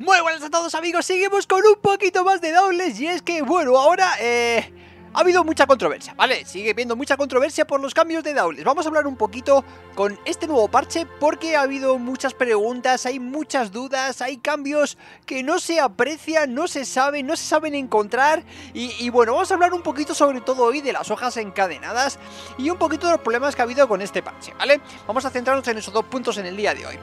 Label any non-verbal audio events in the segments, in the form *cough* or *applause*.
Muy buenas a todos amigos, seguimos con un poquito más de dobles y es que, bueno, ahora eh, ha habido mucha controversia, ¿vale? Sigue habiendo mucha controversia por los cambios de dobles. Vamos a hablar un poquito con este nuevo parche porque ha habido muchas preguntas, hay muchas dudas, hay cambios que no se aprecian, no se saben, no se saben encontrar y, y bueno, vamos a hablar un poquito sobre todo hoy de las hojas encadenadas y un poquito de los problemas que ha habido con este parche, ¿vale? Vamos a centrarnos en esos dos puntos en el día de hoy.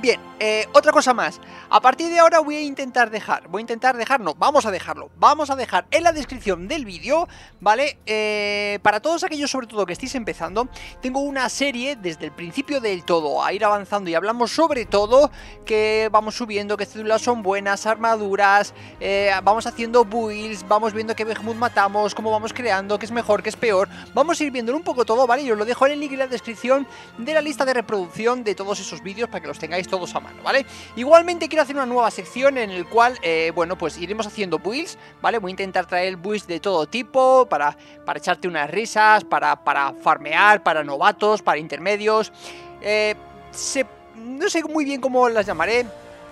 Bien, eh, otra cosa más. A partir de ahora voy a intentar dejar, voy a intentar dejar, no, vamos a dejarlo. Vamos a dejar en la descripción del vídeo, ¿vale? Eh, para todos aquellos, sobre todo que estéis empezando, tengo una serie desde el principio del todo a ir avanzando y hablamos sobre todo que vamos subiendo, que células son buenas, armaduras, eh, vamos haciendo builds, vamos viendo qué Behemoth matamos, cómo vamos creando, qué es mejor, qué es peor. Vamos a ir viéndolo un poco todo, ¿vale? Y os lo dejo en el link en la descripción de la lista de reproducción de todos esos vídeos para que los tengáis todos a mano, ¿vale? Igualmente quiero hacer una nueva sección en el cual, eh, bueno, pues iremos haciendo builds, ¿vale? Voy a intentar traer builds de todo tipo para, para echarte unas risas, para, para farmear, para novatos, para intermedios. Eh, no sé muy bien cómo las llamaré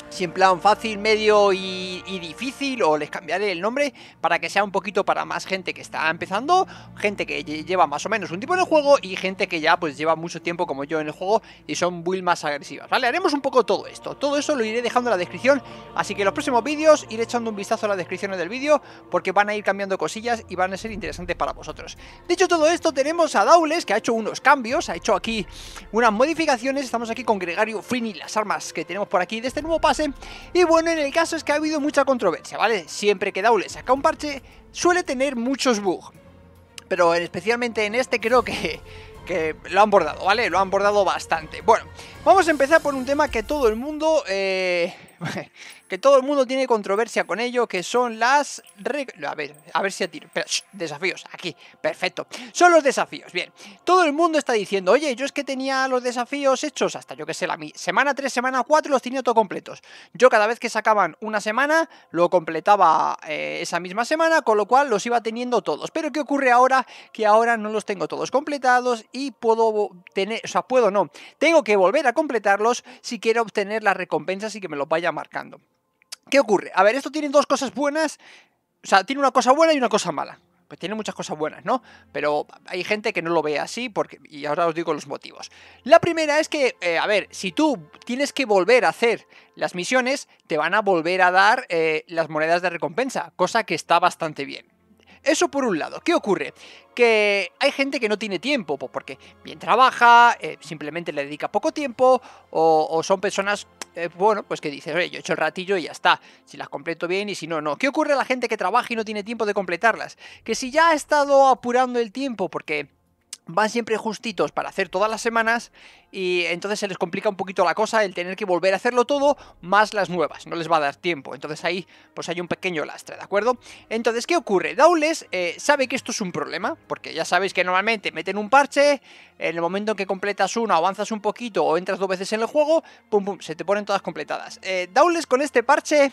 si en plan fácil, medio y, difícil o les cambiaré el nombre para que sea un poquito para más gente que está empezando, gente que lleva más o menos un tipo en el juego y gente que ya pues lleva mucho tiempo como yo en el juego y son builds más agresivas, ¿vale? Haremos un poco todo esto, todo eso lo iré dejando en la descripción, así que en los próximos vídeos iré echando un vistazo a las descripciones del vídeo porque van a ir cambiando cosillas y van a ser interesantes para vosotros. Dicho todo esto, tenemos a Daules que ha hecho unos cambios, ha hecho aquí unas modificaciones, estamos aquí con Gregario Frini, las armas que tenemos por aquí de este nuevo pase y bueno, en el caso es que ha habido mucha controversia, ¿vale? Siempre que Daule saca un parche, suele tener muchos bugs. Pero especialmente en este creo que, que lo han bordado, ¿vale? Lo han bordado bastante. Bueno, vamos a empezar por un tema que todo el mundo... Eh, que todo el mundo tiene controversia con ello, que son las... A ver, a ver si atiro. Pero, desafíos, aquí, perfecto. Son los desafíos, bien. Todo el mundo está diciendo, oye, yo es que tenía los desafíos hechos hasta, yo que sé, la semana 3, semana 4, los tenía todo completos. Yo cada vez que sacaban una semana, lo completaba eh, esa misma semana, con lo cual los iba teniendo todos. Pero ¿qué ocurre ahora? Que ahora no los tengo todos completados y puedo tener, o sea, puedo no, tengo que volver a completarlos si quiero obtener las recompensas y que me lo vaya marcando. ¿Qué ocurre? A ver, esto tiene dos cosas buenas. O sea, tiene una cosa buena y una cosa mala. Pues tiene muchas cosas buenas, ¿no? Pero hay gente que no lo ve así porque... Y ahora os digo los motivos. La primera es que, eh, a ver, si tú tienes que volver a hacer las misiones, te van a volver a dar eh, las monedas de recompensa, cosa que está bastante bien. Eso por un lado. ¿Qué ocurre? Que hay gente que no tiene tiempo, porque bien trabaja, eh, simplemente le dedica poco tiempo, o, son personas, eh, bueno, pues que dicen, oye, yo he hecho el ratillo y ya está, si las completo bien y si no, no. ¿Qué ocurre a la gente que trabaja y no tiene tiempo de completarlas? Que si ya ha estado apurando el tiempo porque van siempre justitos para hacer todas las semanas y entonces se les complica un poquito la cosa el tener que volver a hacerlo todo más las nuevas, no les va a dar tiempo, entonces ahí pues hay un pequeño lastre, ¿de acuerdo? Entonces, ¿qué ocurre? Daules eh, sabe que esto es un problema, porque ya sabéis que normalmente meten un parche, en el momento en que completas una, avanzas un poquito o entras dos veces en el juego, pum pum, se te ponen todas completadas. Eh, con este parche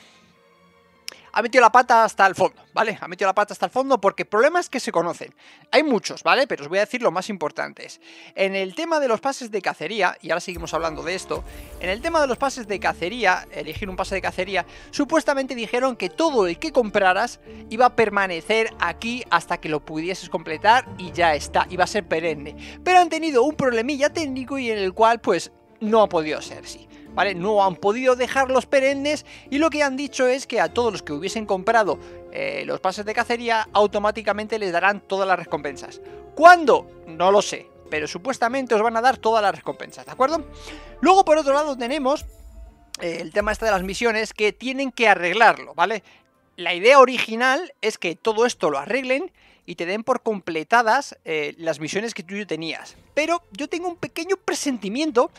ha metido la pata hasta el fondo, ¿vale? Ha metido la pata hasta el fondo porque problemas que se conocen. Hay muchos, ¿vale? Pero os voy a decir los más importantes. En el tema de los pases de cacería, y ahora seguimos hablando de esto, en el tema de los pases de cacería, elegir un pase de cacería, supuestamente dijeron que todo el que compraras iba a permanecer aquí hasta que lo pudieses completar y ya está, iba a ser perenne. Pero han tenido un problemilla técnico y en el cual pues no ha podido ser, sí. ¿Vale? No han podido dejarlos perennes y lo que han dicho es que a todos los que hubiesen comprado eh, los pases de cacería automáticamente les darán todas las recompensas. ¿Cuándo? No lo sé, pero supuestamente os van a dar todas las recompensas, ¿de acuerdo? Luego por otro lado tenemos eh, el tema este de las misiones que tienen que arreglarlo, ¿vale? La idea original es que todo esto lo arreglen y te den por completadas eh, las misiones que tú tenías. Pero yo tengo un pequeño presentimiento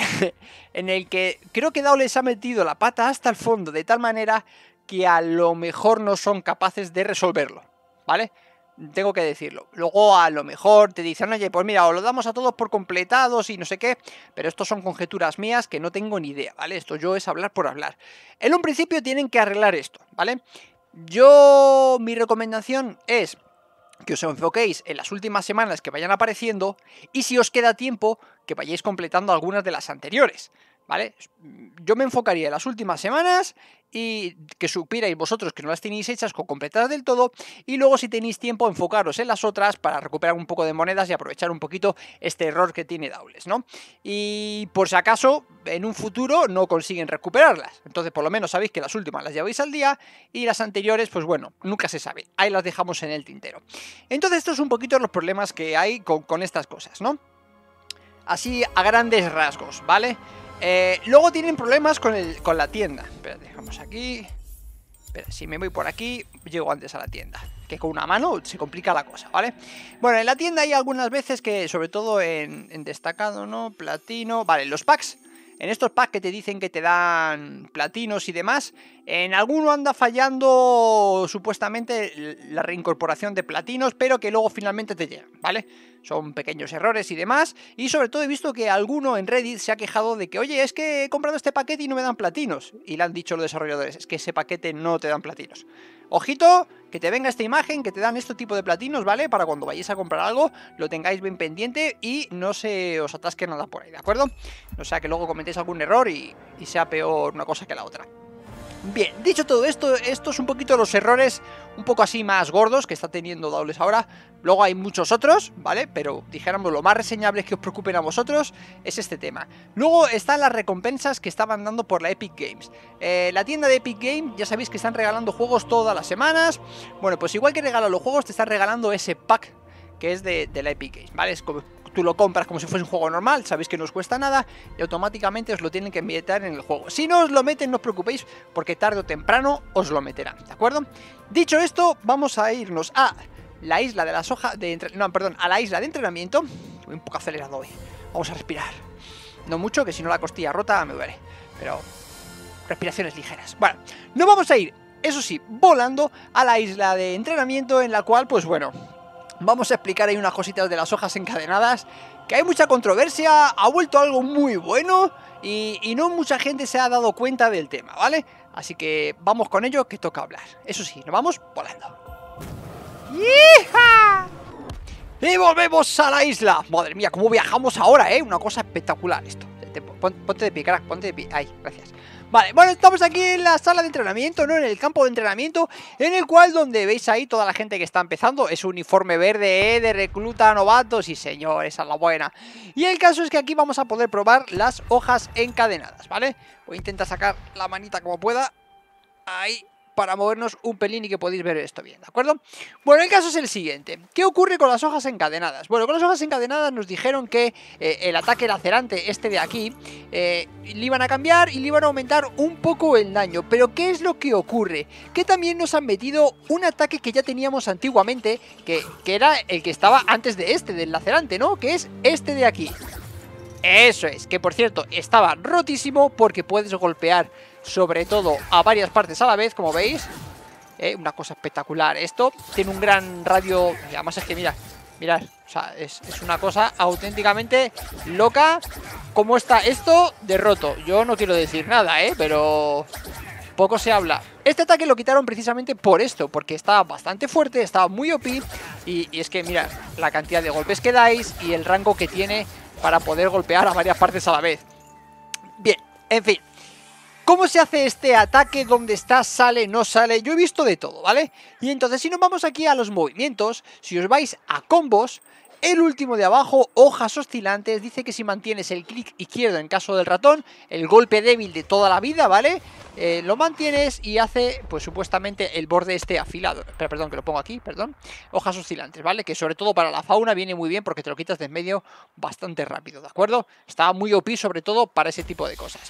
*laughs* en el que creo que Dao ha metido la pata hasta el fondo de tal manera que a lo mejor no son capaces de resolverlo, ¿vale? Tengo que decirlo. Luego a lo mejor te dicen, oye, pues mira, os lo damos a todos por completados y no sé qué, pero esto son conjeturas mías que no tengo ni idea, ¿vale? Esto yo es hablar por hablar. En un principio tienen que arreglar esto, ¿vale? Yo, mi recomendación es que os enfoquéis en las últimas semanas que vayan apareciendo y si os queda tiempo, que vayáis completando algunas de las anteriores. ¿Vale? Yo me enfocaría en las últimas semanas y que supierais vosotros que no las tenéis hechas con completadas del todo y luego si tenéis tiempo enfocaros en las otras para recuperar un poco de monedas y aprovechar un poquito este error que tiene Daules, ¿no? Y por si acaso en un futuro no consiguen recuperarlas, entonces por lo menos sabéis que las últimas las lleváis al día y las anteriores pues bueno, nunca se sabe, ahí las dejamos en el tintero. Entonces estos son un poquito los problemas que hay con estas cosas, ¿no? Así a grandes rasgos, ¿vale? Eh, luego tienen problemas con, el, con la tienda. Espera, dejamos aquí. Espera, si me voy por aquí, llego antes a la tienda. Que con una mano se complica la cosa, ¿vale? Bueno, en la tienda hay algunas veces que, sobre todo en, en destacado, ¿no? Platino. Vale, los packs en estos packs que te dicen que te dan platinos y demás, en alguno anda fallando supuestamente la reincorporación de platinos, pero que luego finalmente te llegan, ¿vale? Son pequeños errores y demás, y sobre todo he visto que alguno en Reddit se ha quejado de que, oye, es que he comprado este paquete y no me dan platinos, y le han dicho los desarrolladores, es que ese paquete no te dan platinos. Ojito, que te venga esta imagen, que te dan este tipo de platinos, ¿vale? Para cuando vayáis a comprar algo, lo tengáis bien pendiente y no se os atasque nada por ahí, ¿de acuerdo? No sea que luego cometéis algún error y, y sea peor una cosa que la otra. Bien, dicho todo esto, estos un poquito los errores un poco así más gordos que está teniendo Daules ahora. Luego hay muchos otros, ¿vale? Pero dijéramos lo más reseñable que os preocupen a vosotros es este tema. Luego están las recompensas que estaban dando por la Epic Games. Eh, la tienda de Epic Games, ya sabéis que están regalando juegos todas las semanas. Bueno, pues igual que regalan los juegos, te están regalando ese pack que es de, de la Epic Games, ¿vale? Es como tú lo compras como si fuese un juego normal, sabéis que no os cuesta nada y automáticamente os lo tienen que meter en el juego. Si no os lo meten, no os preocupéis porque tarde o temprano os lo meterán, ¿de acuerdo? Dicho esto, vamos a irnos a la isla de las hojas de no, perdón, a la isla de entrenamiento. Voy un poco acelerado hoy. Vamos a respirar. No mucho, que si no la costilla rota me duele, pero respiraciones ligeras. Bueno, no vamos a ir, eso sí, volando a la isla de entrenamiento en la cual, pues bueno, vamos a explicar ahí unas cositas de las hojas encadenadas, que hay mucha controversia, ha vuelto algo muy bueno y, y, no mucha gente se ha dado cuenta del tema, ¿vale? Así que vamos con ello, que toca hablar. Eso sí, nos vamos volando. ¡Hija! Y volvemos a la isla. Madre mía, cómo viajamos ahora, ¿eh? Una cosa espectacular esto. Ponte de pie, crack, ponte de pie. Ahí, gracias. Vale, bueno, estamos aquí en la sala de entrenamiento, ¿no? En el campo de entrenamiento, en el cual donde veis ahí toda la gente que está empezando, es uniforme verde, ¿eh? De recluta novatos, y señor, esa es la buena. Y el caso es que aquí vamos a poder probar las hojas encadenadas, ¿vale? Voy a intentar sacar la manita como pueda. Ahí, para movernos un pelín y que podéis ver esto bien, ¿de acuerdo? Bueno, el caso es el siguiente. ¿Qué ocurre con las hojas encadenadas? Bueno, con las hojas encadenadas nos dijeron que eh, el ataque lacerante, este de aquí, eh, le iban a cambiar y le iban a aumentar un poco el daño. Pero ¿qué es lo que ocurre? Que también nos han metido un ataque que ya teníamos antiguamente, que, que era el que estaba antes de este, del lacerante, ¿no? Que es este de aquí. Eso es, que por cierto, estaba rotísimo porque puedes golpear sobre todo a varias partes a la vez, como veis. Eh, una cosa espectacular. Esto tiene un gran radio, y además es que mirad, mirad, o sea, es, es, una cosa auténticamente loca. ¿Cómo está esto de roto? Yo no quiero decir nada, ¿eh? Pero poco se habla. Este ataque lo quitaron precisamente por esto, porque estaba bastante fuerte, estaba muy OP, y, y es que mirad, la cantidad de golpes que dais y el rango que tiene para poder golpear a varias partes a la vez. Bien, en fin. ¿Cómo se hace este ataque? ¿Dónde está? ¿Sale? ¿No sale? Yo he visto de todo, ¿vale? Y entonces si nos vamos aquí a los movimientos, si os vais a combos, el último de abajo, hojas oscilantes, dice que si mantienes el clic izquierdo en caso del ratón, el golpe débil de toda la vida, ¿vale? Eh, lo mantienes y hace, pues supuestamente, el borde este afilado. Perdón, que lo pongo aquí, perdón. Hojas oscilantes, ¿vale? Que sobre todo para la fauna viene muy bien porque te lo quitas de en medio bastante rápido, ¿de acuerdo? Está muy OP sobre todo para ese tipo de cosas.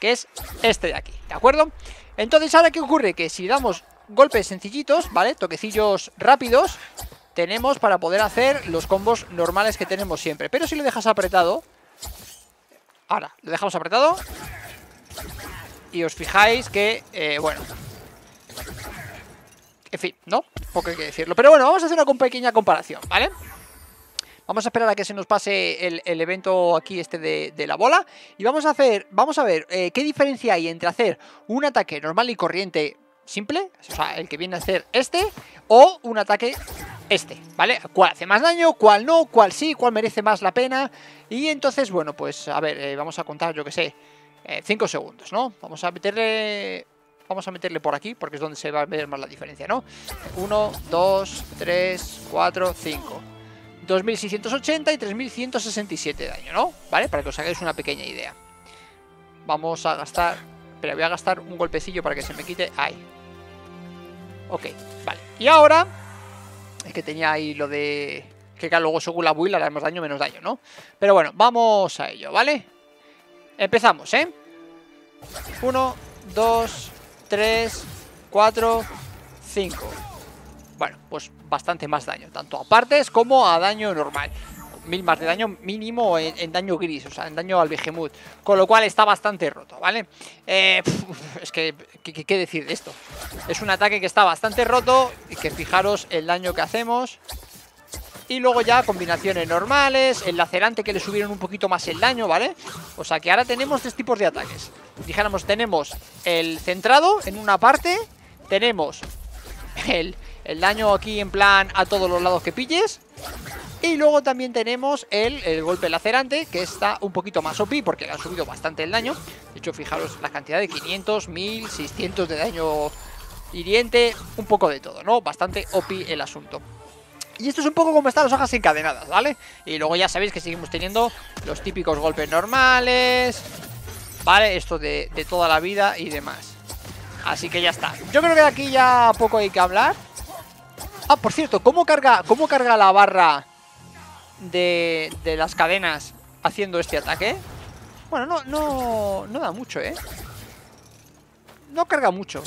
Que es este de aquí, ¿de acuerdo? Entonces, ¿ahora qué ocurre? Que si damos golpes sencillitos, ¿vale? Toquecillos rápidos tenemos para poder hacer los combos normales que tenemos siempre. Pero si lo dejas apretado... Ahora, lo dejamos apretado. Y os fijáis que, eh, bueno... En fin, ¿no? Poco hay que decirlo. Pero bueno, vamos a hacer una pequeña comparación, ¿vale? Vamos a esperar a que se nos pase el, evento aquí este de, la bola. Y vamos a hacer, vamos a ver eh, qué diferencia hay entre hacer un ataque normal y corriente simple, o sea, el que viene a hacer este, o un ataque este, ¿vale? ¿Cuál hace más daño? ¿Cuál no? ¿Cuál sí? ¿Cuál merece más la pena? Y entonces, bueno, pues a ver, eh, vamos a contar, yo que sé, 5 segundos, ¿no? Vamos a meterle... Vamos a meterle por aquí, porque es donde se va a ver más la diferencia, ¿no? 1, 2, 3, 4, 5 2680 y 3167 de daño, ¿no? ¿Vale? Para que os hagáis una pequeña idea Vamos a gastar... Pero voy a gastar un golpecillo para que se me quite... Ahí Ok, vale Y ahora... Es que tenía ahí lo de... Que claro, luego según la build hará más daño menos daño, ¿no? Pero bueno, vamos a ello, ¿vale? Empezamos, ¿eh? 1, 2, 3, 4, 5 Bueno, pues bastante más daño Tanto a partes como a daño normal Mil más de daño mínimo en, daño gris O sea, en daño al Behemoth Con lo cual está bastante roto, ¿vale? Eh, *laughs* es que, ¿qué, decir de esto? Es un ataque que está bastante roto Y que fijaros el daño que hacemos y luego ya combinaciones normales, el lacerante que le subieron un poquito más el daño, ¿vale? O sea que ahora tenemos tres tipos de ataques. Dijéramos, tenemos el centrado en una parte, tenemos el, el daño aquí en plan a todos los lados que pilles y luego también tenemos el, el, golpe lacerante, que está un poquito más OP, porque ha subido bastante el daño. De hecho, fijaros la cantidad de 500, 1000, 600 de daño hiriente, un poco de todo, ¿no? Bastante OP el asunto. Y esto es un poco como están las hojas encadenadas, ¿vale? Y luego ya sabéis que seguimos teniendo los típicos golpes normales, ¿vale? Esto de, toda la vida y demás. Así que ya está. Yo creo que de aquí ya poco hay que hablar. Ah, por cierto, ¿cómo carga, cómo carga la barra de, de las cadenas haciendo este ataque? Bueno, no, no, no da mucho, ¿eh? No carga mucho.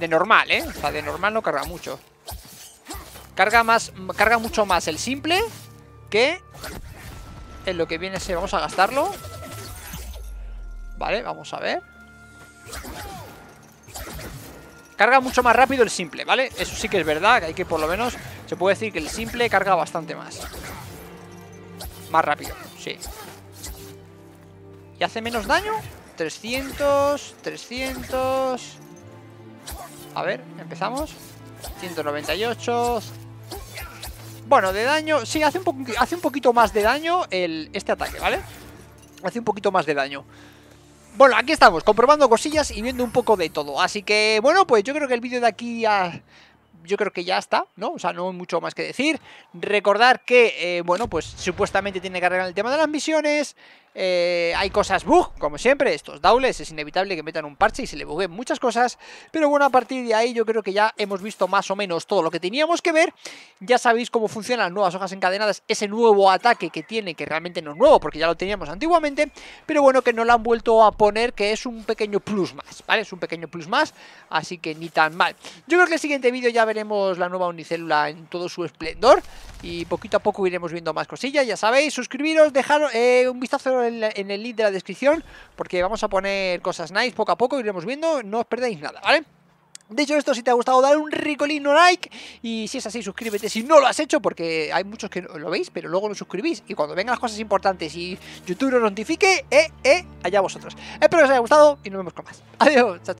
De normal, ¿eh? O sea, de normal no carga mucho. Carga más, carga mucho más el simple que en lo que viene a. Vamos a gastarlo. Vale, vamos a ver. Carga mucho más rápido el simple, ¿vale? Eso sí que es verdad, que hay que por lo menos se puede decir que el simple carga bastante más. Más rápido, sí. ¿Y hace menos daño? 300, 300... A ver, empezamos. 198, bueno, de daño... Sí, hace un, poquito más de daño el, este ataque, ¿vale? Hace un poquito más de daño. Bueno, aquí estamos, comprobando cosillas y viendo un poco de todo. Así que, bueno, pues yo creo que el vídeo de aquí ya yo creo que ya está, ¿no? O sea, no hay mucho más que decir. Recordar que, eh, bueno, pues supuestamente tiene que arreglar el tema de las misiones. Eh, hay cosas bug, como siempre, estos Daules es inevitable que metan un parche y se le buguen muchas cosas, pero bueno, a partir de ahí yo creo que ya hemos visto más o menos todo lo que teníamos que ver, ya sabéis cómo funcionan las nuevas hojas encadenadas, ese nuevo ataque que tiene, que realmente no es nuevo porque ya lo teníamos antiguamente, pero bueno, que no lo han vuelto a poner, que es un pequeño plus más, ¿vale? Es un pequeño plus más, así que ni tan mal. Yo creo que el siguiente vídeo ya veremos la nueva unicélula en todo su esplendor, y poquito a poco iremos viendo más cosillas, ya sabéis, suscribiros, dejar eh, un vistazo en, el link de la descripción, porque vamos a poner cosas nice poco a poco, iremos viendo, no os perdáis nada, ¿vale? Dicho esto, si te ha gustado, dale un ricolino like y si es así, suscríbete si no lo has hecho, porque hay muchos que lo veis, pero luego no suscribís. Y cuando vengan las cosas importantes y YouTube lo notifique, eh, eh, allá vosotros. Espero que os haya gustado y nos vemos con más. *laughs* Adiós, chao.